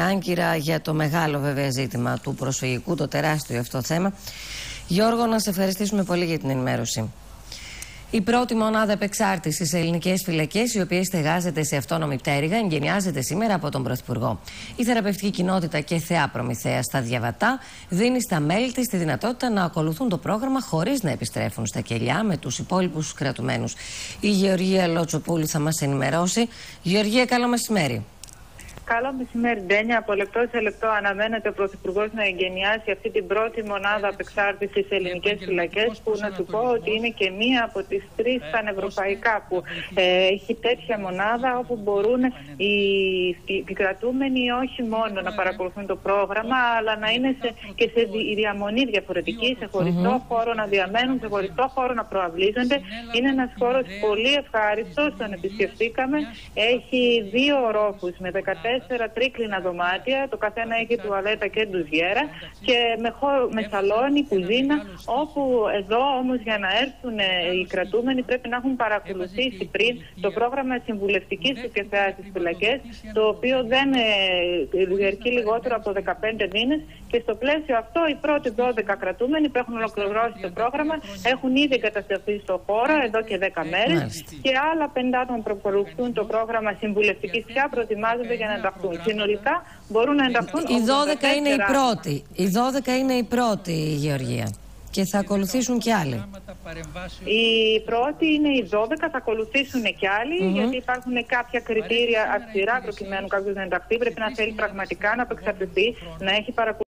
Άγκυρα για το μεγάλο βέβαια ζήτημα του προσφυγικού, το τεράστιο αυτό θέμα. Γιώργο, να σε ευχαριστήσουμε πολύ για την ενημέρωση. Η πρώτη μονάδα επεξάρτησης σε ελληνικές φυλακές, η οποία στεγάζεται σε αυτόνομη πτέρυγα, εγκαινιάζεται σήμερα από τον Πρωθυπουργό. Η θεραπευτική κοινότητα και θεά προμηθέα στα διαβατά δίνει στα μέλη της τη δυνατότητα να ακολουθούν το πρόγραμμα χωρίς να επιστρέφουν στα κελιά με τους υπόλοιπους κρατουμένους. Η Γεωργία Λότσοπούλου θα μας ενημερώσει. Γεωργία, καλό μεσημέρι. Καλό μεσημέρι, Ντένια. Από λεπτό σε λεπτό αναμένεται ο Πρωθυπουργός να εγκαινιάσει αυτή την πρώτη μονάδα απεξάρτησης σε ελληνικές φυλακές, που να σου πω ότι είναι και μία από τις τρεις πανευρωπαϊκά που ε, έχει τέτοια μονάδα, όπου μπορούν οι, οι κρατούμενοι όχι μόνο να παρακολουθούν το πρόγραμμα, αλλά να είναι σε, και σε διαμονή διαφορετική, σε χωριστό χώρο να διαμένουν, σε χωριστό χώρο να προαυλίζονται. Είναι ένας χώρος πολύ ευχάριστος, τον επισκεφτήκαμε. Έχει δύο ορόφους με 14 τέσσερα τρίκλινα δωμάτια, το καθένα έχει τουαλέτα και ντουζιέρα και με, χώρο, με σαλόνι, κουζίνα, όπου εδώ όμως για να έρθουν ε, οι κρατούμενοι πρέπει να έχουν παρακολουθήσει πριν το πρόγραμμα συμβουλευτικής επικεφαλής στις φυλακές, το οποίο δεν ε, διαρκεί λιγότερο από 15 μήνες και στο πλαίσιο αυτό οι πρώτοι 12 κρατούμενοι που έχουν ολοκληρώσει το πρόγραμμα έχουν ήδη εγκατασταθεί στο χώρο εδώ και 10 μέρες και άλλα 50 άτομα που προχωρούν το πρόγραμμα συμβουλευτικής πια προετοιμάζονται για να ενταχθούν. Συνολικά μπορούν να ενταχθούν. Οι 12 είναι οι πρώτοι. Οι 12 είναι οι πρώτοι, Γεωργία. Και θα ακολουθήσουν και άλλοι. Οι πρώτοι είναι οι 12, θα ακολουθήσουν και άλλοι, mm -hmm. γιατί υπάρχουν κάποια κριτήρια αυστηρά προκειμένου κάποιος να ενταχθεί. Πρέπει να θέλει πραγματικά να απεξαρτηθεί, να έχει παρακολουθήσει